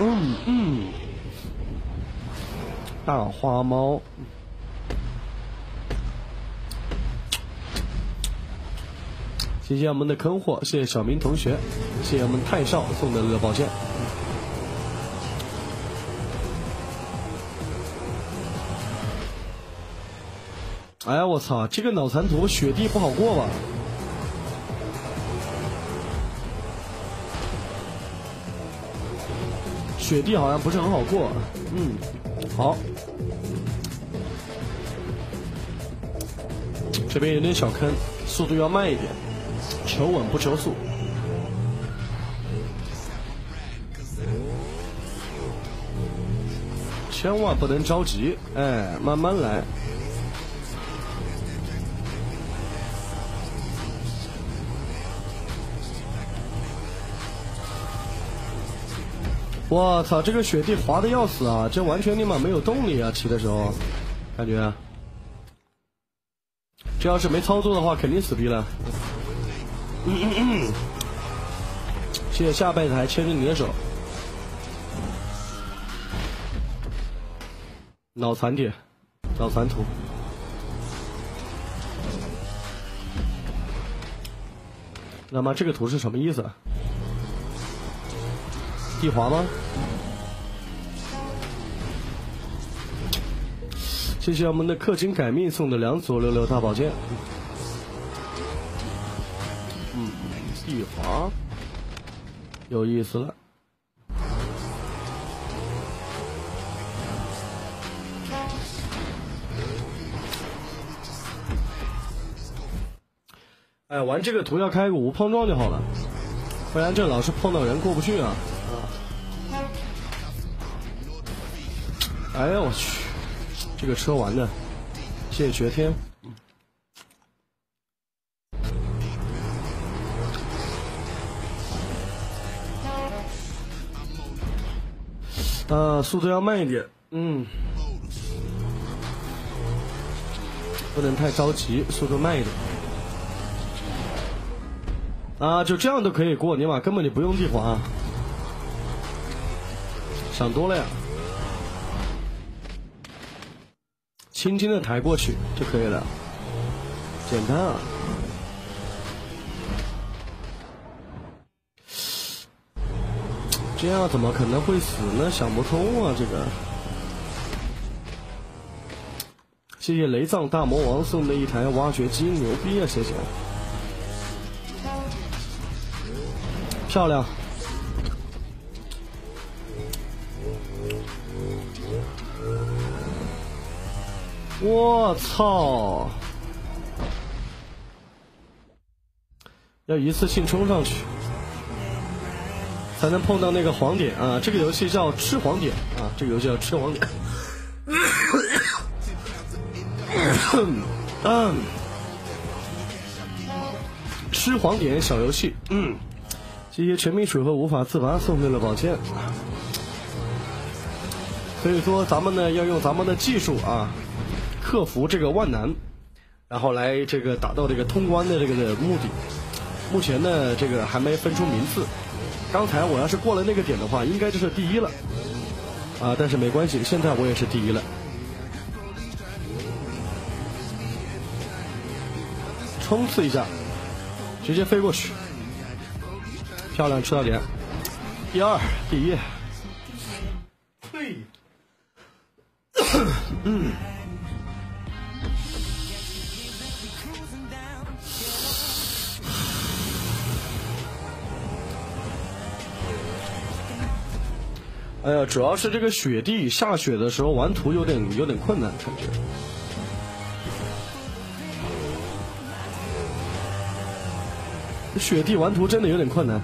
嗯嗯，大花猫。谢谢我们的坑货，谢谢小明同学，谢谢我们太少送的乐宝剑。哎呀，我操！这个脑残图雪地不好过吧？雪地好像不是很好过。嗯，好。这边有点小坑，速度要慢一点。求稳不求速，千万不能着急，哎，慢慢来。我操，这个雪地滑的要死啊！这完全立马没有动力啊，骑的时候，感觉。这要是没操作的话，肯定死逼了。嗯嗯嗯谢谢下辈子还牵着你的手，脑残铁，脑残图。那么这个图是什么意思？地滑吗？谢谢我们的氪金改命送的两组六六大宝剑。嗯地滑，有意思了。哎，玩这个图要开个无碰撞就好了，不然这老是碰到人过不去啊！哎呀，我去，这个车玩的，谢谢绝天。啊，速度要慢一点，嗯，不能太着急，速度慢一点。啊，就这样都可以过，尼玛根本就不用地滑，想多了呀，轻轻的抬过去就可以了，简单啊。这样怎么可能会死呢？想不通啊！这个，谢谢雷藏大魔王送的一台挖掘机，牛逼啊！谢谢，漂亮。我操！要一次性冲上去。才能碰到那个黄点啊！这个游戏叫吃黄点啊！这个游戏叫吃黄点。嗯，吃黄点小游戏。嗯，这些全民水和无法自拔送给了宝剑。所以说，咱们呢要用咱们的技术啊，克服这个万难，然后来这个达到这个通关的这个的目的。目前呢，这个还没分出名次。刚才我要是过了那个点的话，应该就是第一了，啊！但是没关系，现在我也是第一了，冲刺一下，直接飞过去，漂亮，吃到点，第二，第一，嘿，嗯。哎呀，主要是这个雪地下雪的时候玩图有点有点困难，感觉。雪地玩图真的有点困难。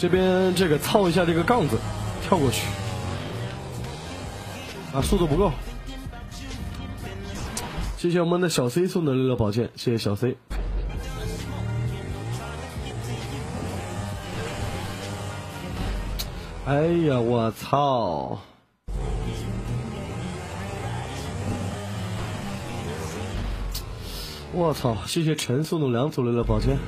这边这个操一下这个杠子，跳过去。啊，速度不够。谢谢我们的小 C 送的六六宝剑，谢谢小 C。哎呀，我操！我操！谢谢陈送的两组六六宝剑。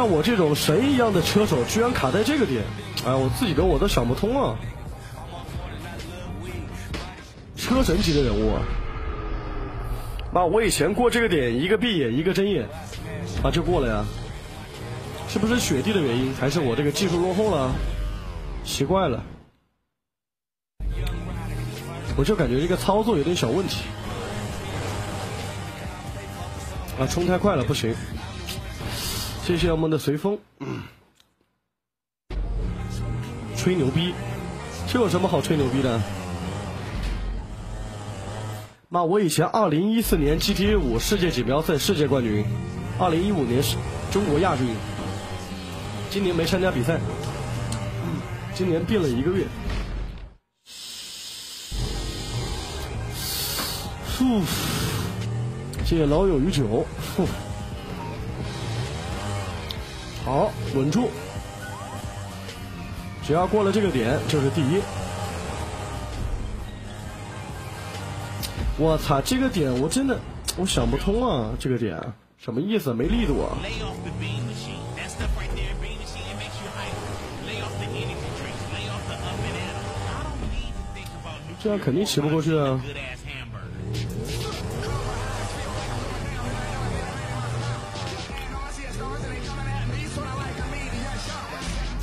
像我这种神一样的车手，居然卡在这个点，哎，我自己都我都想不通啊！车神级的人物啊！妈，我以前过这个点，一个闭眼，一个睁眼，啊，就过了呀。是不是雪地的原因，还是我这个技术落后了？奇怪了，我就感觉这个操作有点小问题。啊，冲太快了，不行。谢谢我们的随风，吹牛逼，这有什么好吹牛逼的？妈，我以前二零一四年 GTA 五世界锦标赛世界冠军，二零一五年是中国亚军，今年没参加比赛，今年病了一个月，呼，谢谢老友与酒，呼。好，稳住！只要过了这个点就是第一。我操，这个点我真的我想不通啊！这个点什么意思？没力度啊！这样肯定骑不过去啊！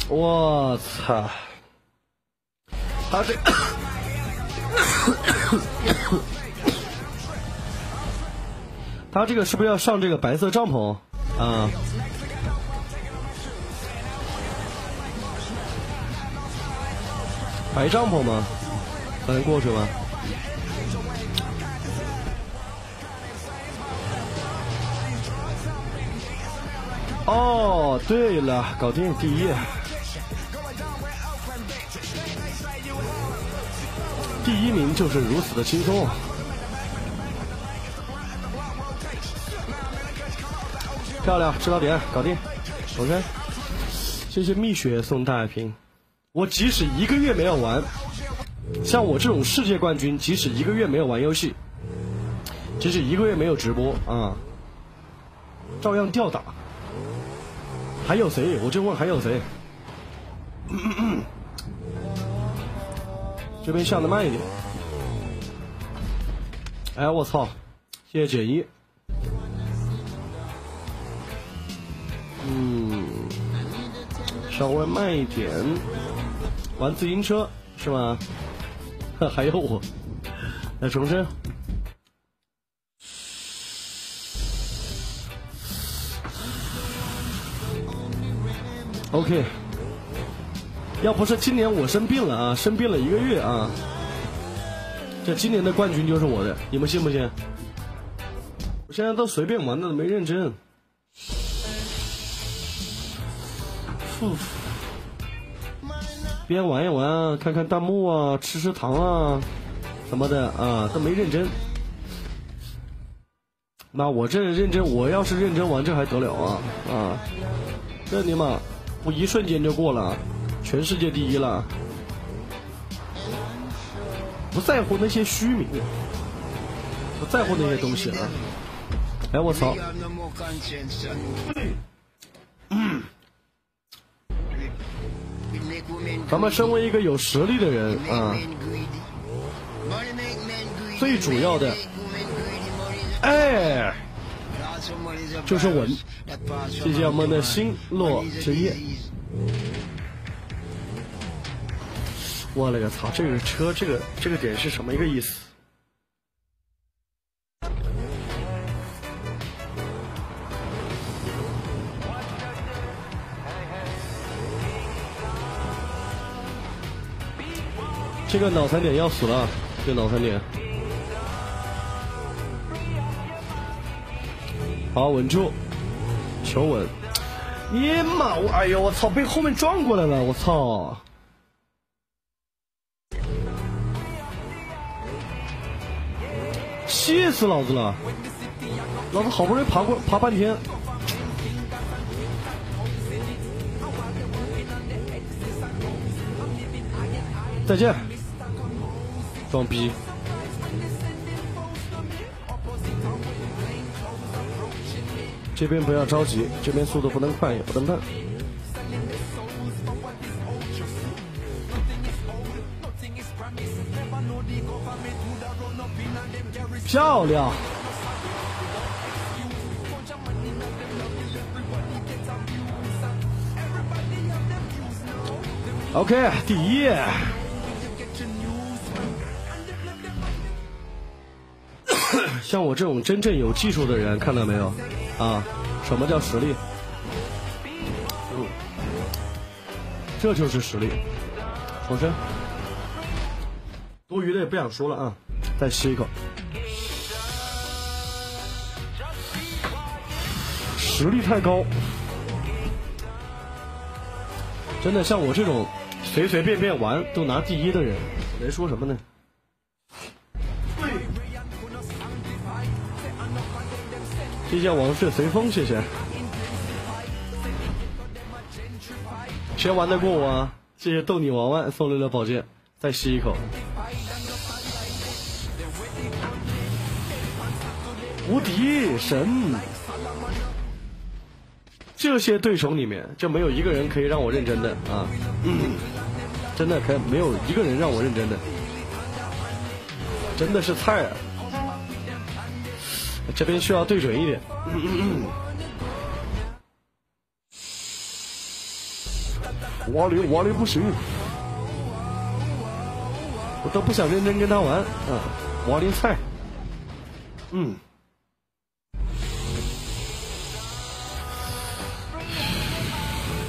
我操！他这，他这个是不是要上这个白色帐篷啊？白帐篷吗？才能过去吗？哦，对了，搞定第一。第一名就是如此的轻松，漂亮，吃到点，搞定，OK。谢谢蜜雪送大瓶。我即使一个月没有玩，像我这种世界冠军，即使一个月没有玩游戏，即使一个月没有直播啊，照样吊打。还有谁？我就问还有谁？这边下的慢一点。哎，我操！谢谢简一。嗯，稍微慢一点。玩自行车是吗？还有我，来重申。OK。要不是今年我生病了啊，生病了一个月啊，这今年的冠军就是我的，你们信不信？我现在都随便玩的，没认真。边玩一玩，看看弹幕啊，吃吃糖啊，什么的啊，都没认真。那我这认真，我要是认真玩，这还得了啊啊！这尼玛，我一瞬间就过了。全世界第一了，不在乎那些虚名，不在乎那些东西啊！哎，我操！嗯咱们身为一个有实力的人啊，最主要的，哎，就是稳。谢谢我们的星落之夜。我勒个操！这个车，这个这个点是什么一个意思？这个脑残点要死了！这个脑残点，好稳住，求稳！你妈！我哎呦！我操！被后面撞过来了！我操！气死老子了！老子好不容易爬过爬半天，再见，装逼！这边不要着急，这边速度不能快也不能慢。漂亮。OK，第一。像我这种真正有技术的人，看到没有？啊，什么叫实力？嗯，这就是实力。重申，多余的也不想说了啊。再吸一口，实力太高，真的像我这种随随便便玩都拿第一的人，能说什么呢？谢谢往事随风，谢谢。谁玩得过我？啊？谢谢逗你玩玩送来的宝剑，再吸一口。无敌神，这些对手里面就没有一个人可以让我认真的啊！真的可没有一个人让我认真的，真的是菜啊！这边需要对准一点。瓦林瓦林不行，我都不想认真跟他玩啊！瓦林菜，嗯。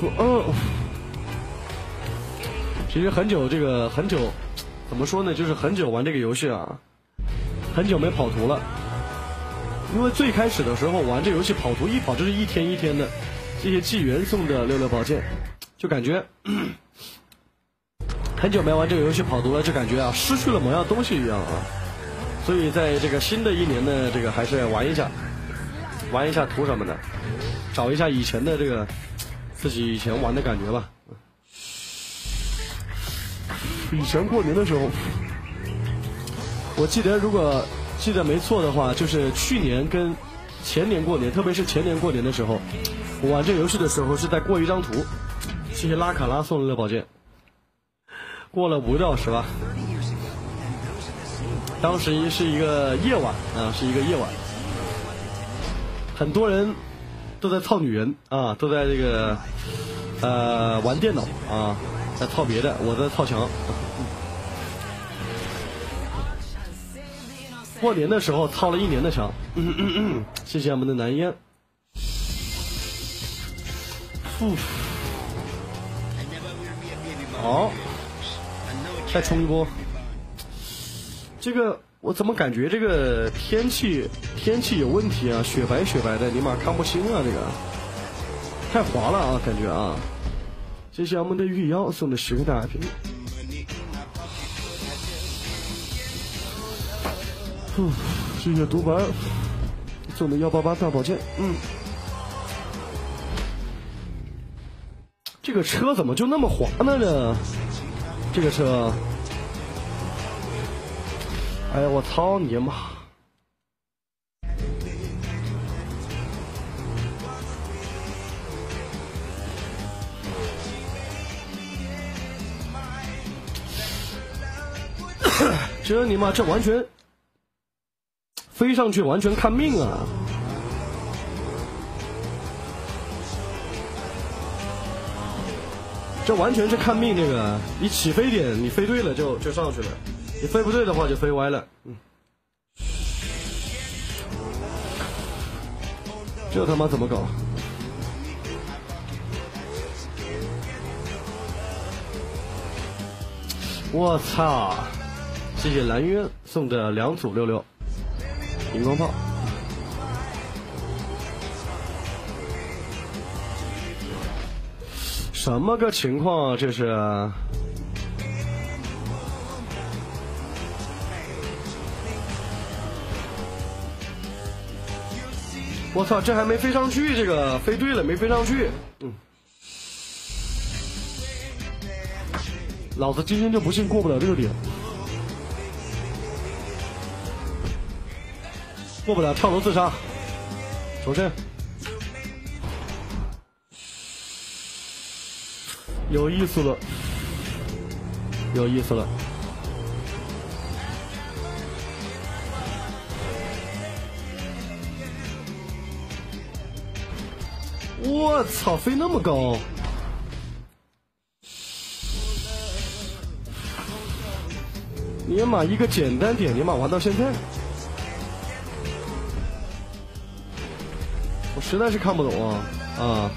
嗯，其实很久这个很久，怎么说呢？就是很久玩这个游戏啊，很久没跑图了。因为最开始的时候玩这游戏跑图一跑就是一天一天的。谢谢纪元送的六六宝剑，就感觉 很久没玩这个游戏跑图了，就感觉啊失去了某样东西一样啊。所以在这个新的一年呢，这个还是要玩一下，玩一下图什么的，找一下以前的这个。自己以前玩的感觉吧。以前过年的时候，我记得如果记得没错的话，就是去年跟前年过年，特别是前年过年的时候，我玩这游戏的时候是在过一张图。谢谢拉卡拉送来的宝剑，过了五个多小时吧。当时是一个夜晚啊，是一个夜晚，很多人。都在操女人啊，都在这个呃玩电脑啊，在操别的，我在操墙。过年的时候操了一年的墙，谢谢我们的南烟。好，再冲一波，这个。我怎么感觉这个天气天气有问题啊？雪白雪白的，尼玛看不清啊！这个太滑了啊，感觉啊！谢谢我们的玉妖送的十个大屏。嗯，谢谢独白送的幺八八大宝剑。嗯，这个车怎么就那么滑呢？这这个车。哎呀，我操你妈！这你妈，这完全飞上去，完全看命啊！这完全是看命，这个你起飞点你飞对了就就上去了。你飞不对的话就飞歪了，嗯，这他妈怎么搞？我操！谢谢蓝渊送的两组六六荧光炮，什么个情况啊？这是？我操，这还没飞上去，这个飞对了没飞上去？嗯，老子今天就不信过不了这个顶，过不了跳楼自杀，重申。有意思了，有意思了。我操，飞那么高！尼玛，一个简单点，尼玛玩到现在，我实在是看不懂啊啊！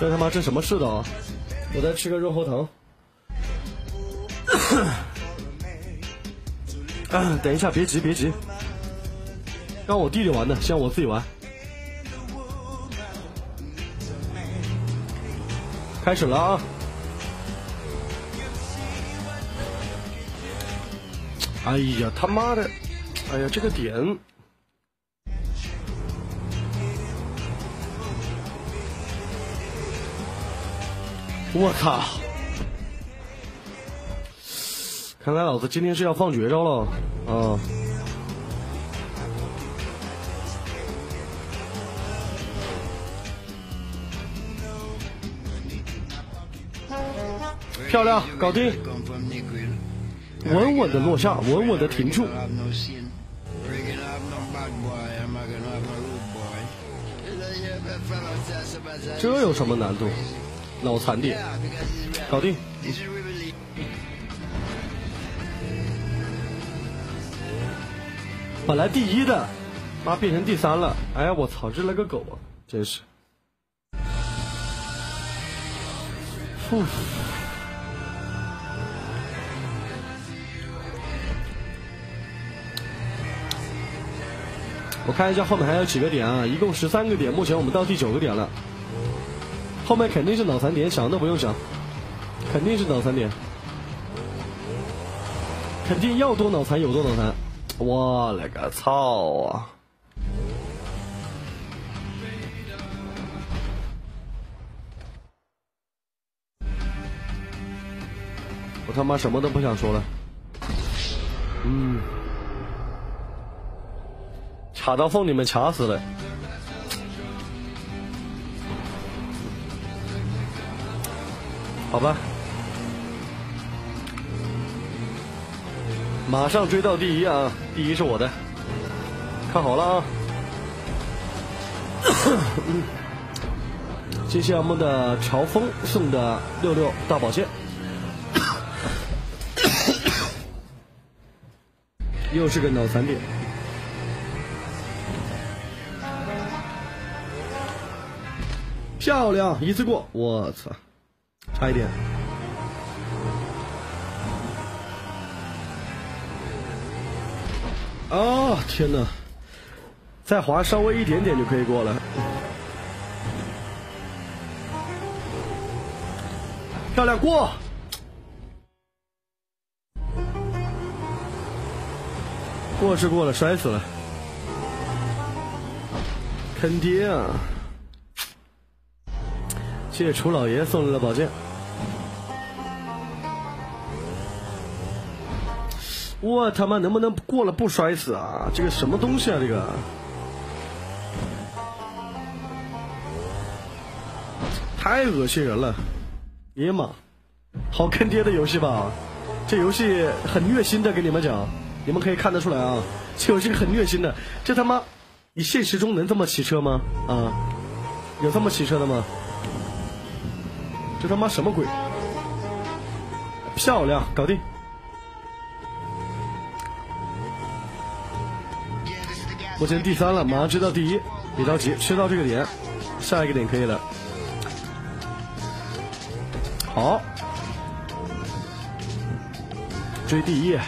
这他妈这什么世道啊？我再吃个润喉糖。啊，等一下，别急别急，让我弟弟玩的，先我自己玩。开始了啊！哎呀，他妈的！哎呀，这个点，我靠！看来老子今天是要放绝招了啊！漂亮，搞定，稳稳的落下，稳稳的停住。这有什么难度？脑残点，搞定。本来第一的，妈变成第三了。哎呀，我操，这来个狗啊！真是。呼。我看一下后面还有几个点啊，一共十三个点，目前我们到第九个点了。后面肯定是脑残点，想都不用想，肯定是脑残点，肯定要多脑残有多脑残。我勒个操啊！我他妈什么都不想说了。嗯。卡到缝里面卡死了，好吧，马上追到第一啊！第一是我的，看好了啊！谢谢我们的乔峰送的六六大宝剑，又是个脑残点。漂亮，一次过，我操，差一点。哦，天哪！再滑稍微一点点就可以过了。漂亮，过。过是过了，摔死了。坑爹啊！谢谢楚老爷送来的宝剑。我他妈能不能过了不摔死啊？这个什么东西啊？这个太恶心人了！爷妈，好坑爹的游戏吧？这游戏很虐心的，跟你们讲，你们可以看得出来啊，这游戏很虐心的。这他妈，你现实中能这么骑车吗？啊，有这么骑车的吗？这他妈什么鬼？漂亮，搞定。目前第三了，马上追到第一，别着急，吃到这个点，下一个点可以了。好，追第一。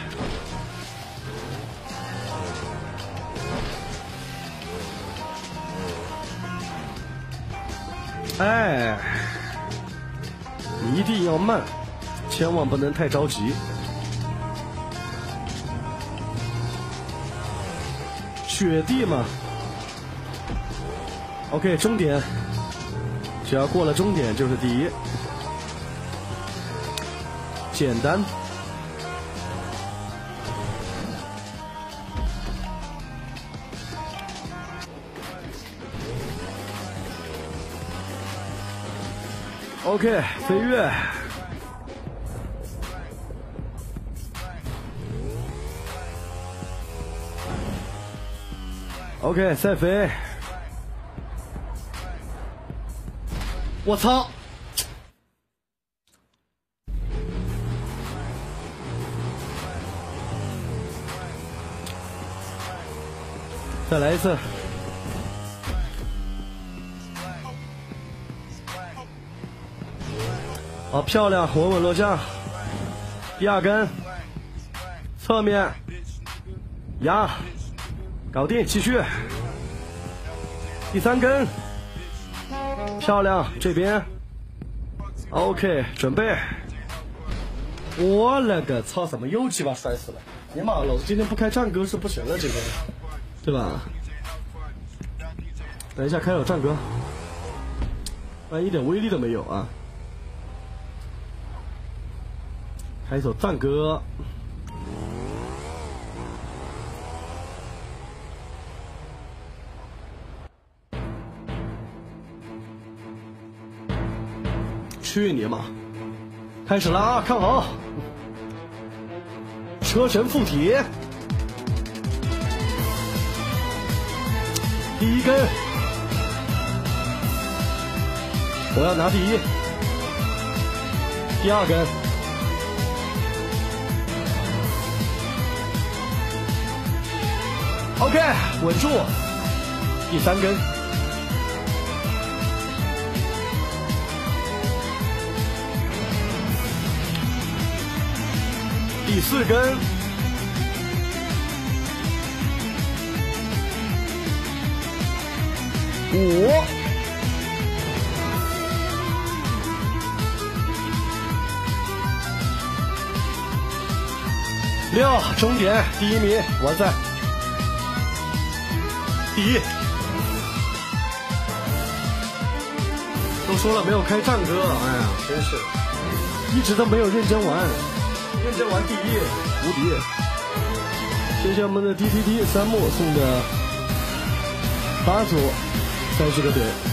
哎。一定要慢，千万不能太着急。雪地嘛，OK，终点，只要过了终点就是第一，简单。OK，飞跃。OK，再飞。我操！再来一次。好漂亮，稳稳落降。第二根，侧面压，搞定，继续。第三根，漂亮，这边。OK，准备。我勒个操！怎么又鸡巴摔死了？尼玛，老子今天不开战歌是不行了，这个，对吧？等一下开首战歌，不然一点威力都没有啊！来一首战歌，去你妈！开始了啊，看好，车神附体，第一根，我要拿第一，第二根。OK，稳住，第三根，第四根，五，六，终点第一名，完赛。第一，都说了没有开战歌，哎呀，真是，一直都没有认真玩，认真玩第一，无敌。谢谢我们的 D T D 三木送的八组三十个点。